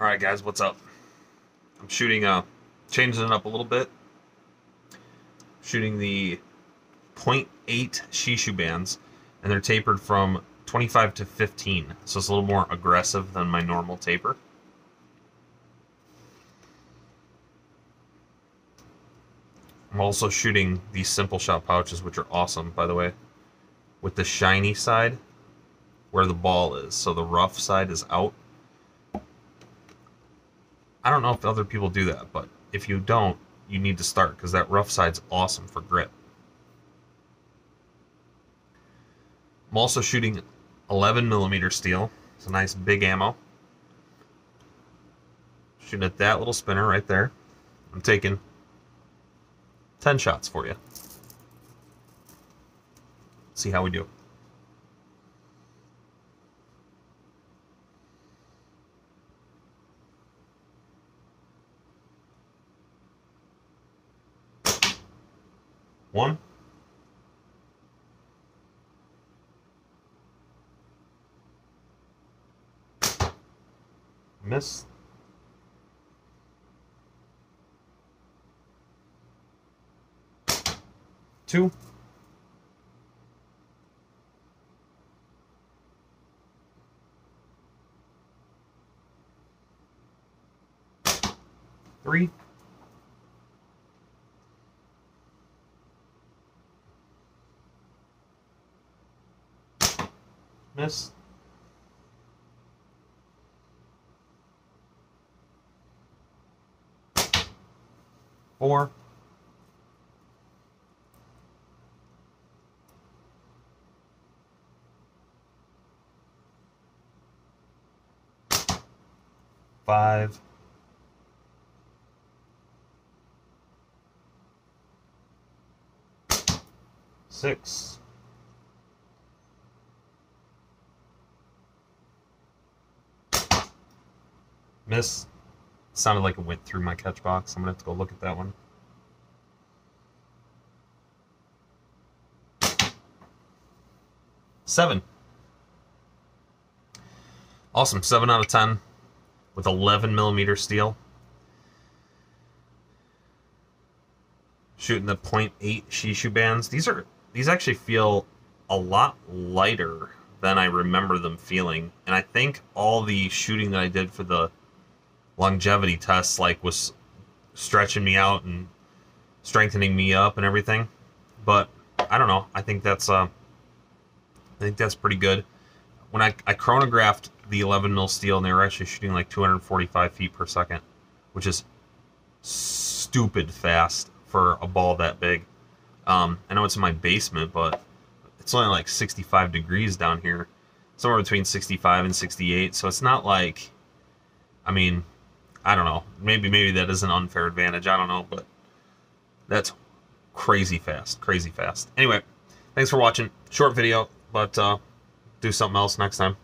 Alright guys, what's up? I'm shooting, uh, changing it up a little bit. Shooting the 0.8 Shishu bands, and they're tapered from 25 to 15, so it's a little more aggressive than my normal taper. I'm also shooting these SimpleShot pouches, which are awesome, by the way, with the shiny side where the ball is, so the rough side is out. I don't know if other people do that, but if you don't, you need to start because that rough side's awesome for grip. I'm also shooting 11 millimeter steel. It's a nice big ammo. Shooting at that little spinner right there. I'm taking 10 shots for you. See how we do. One. Miss. Two. Three. Miss. Four. Five. Six. Miss. Sounded like it went through my catch box. I'm gonna have to go look at that one. Seven. Awesome. Seven out of ten with 11 millimeter steel. Shooting the 0.8 Shishu bands. These are these actually feel a lot lighter than I remember them feeling. And I think all the shooting that I did for the longevity tests like was stretching me out and strengthening me up and everything. But I don't know. I think that's uh, I think that's pretty good. When I, I chronographed the 11 mil steel, and they were actually shooting like 245 feet per second, which is stupid fast for a ball that big. Um, I know it's in my basement, but it's only like 65 degrees down here, somewhere between 65 and 68. So it's not like, I mean, I don't know. Maybe maybe that is an unfair advantage. I don't know, but that's crazy fast, crazy fast. Anyway, thanks for watching. Short video, but uh, do something else next time.